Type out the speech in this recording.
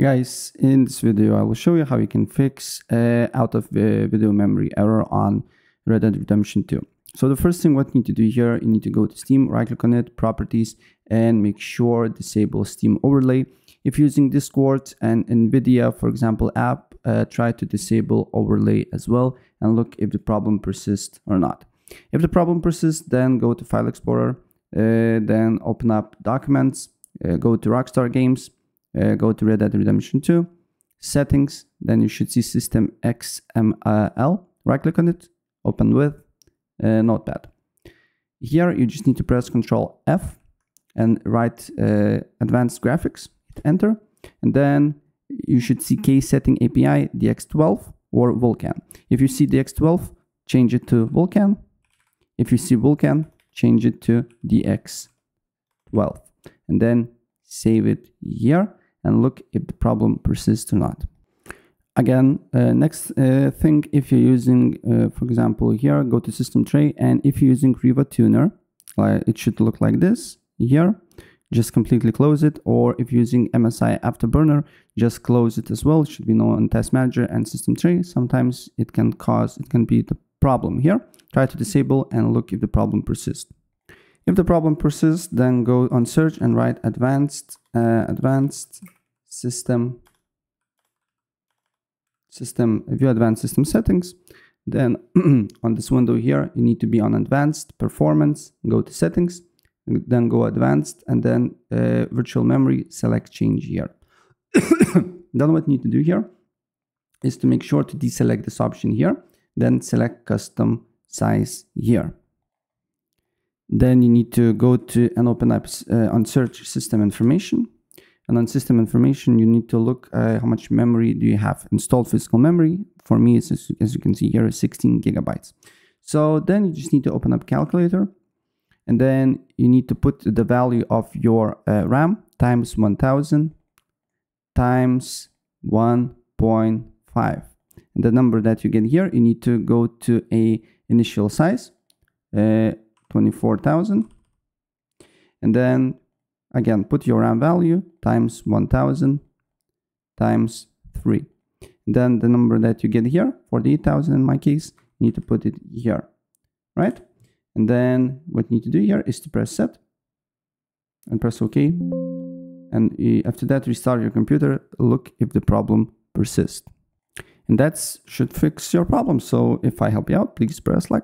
Guys, in this video, I will show you how you can fix uh, out of uh, video memory error on Red Dead Redemption 2. So the first thing what you need to do here, you need to go to Steam, right click on it, properties, and make sure disable Steam overlay. If using Discord and NVIDIA, for example, app, uh, try to disable overlay as well and look if the problem persists or not. If the problem persists, then go to File Explorer, uh, then open up Documents, uh, go to Rockstar Games, uh, go to Red Dead Redemption 2, settings, then you should see system XML, right click on it, open with uh, Notepad. Here you just need to press Control F and write uh, advanced graphics, hit enter, and then you should see case setting API DX12 or Vulkan. If you see DX12, change it to Vulkan. If you see Vulkan, change it to DX12 and then save it here and look if the problem persists or not. Again, uh, next uh, thing, if you're using, uh, for example, here, go to system tray, and if you're using RivaTuner, it should look like this here. Just completely close it, or if you're using MSI Afterburner, just close it as well. It should be known on Task Manager and System Tray. Sometimes it can cause, it can be the problem here. Try to disable and look if the problem persists. If the problem persists, then go on search and write advanced, uh, advanced system, system, view advanced system settings. Then on this window here, you need to be on advanced performance, go to settings, then go advanced and then uh, virtual memory, select change here. then what you need to do here is to make sure to deselect this option here, then select custom size here. Then you need to go to and open up uh, on search system information. And on system information, you need to look uh, how much memory do you have installed physical memory. For me, as, as you can see here, is 16 gigabytes. So then you just need to open up calculator. And then you need to put the value of your uh, RAM times 1000 times 1.5. And the number that you get here, you need to go to a initial size. Uh, 24,000. And then again, put your RAM value times 1000 times 3. And then the number that you get here, 48,000 in my case, you need to put it here, right? And then what you need to do here is to press set and press OK. And uh, after that, restart your computer, look if the problem persists. And that should fix your problem. So if I help you out, please press like.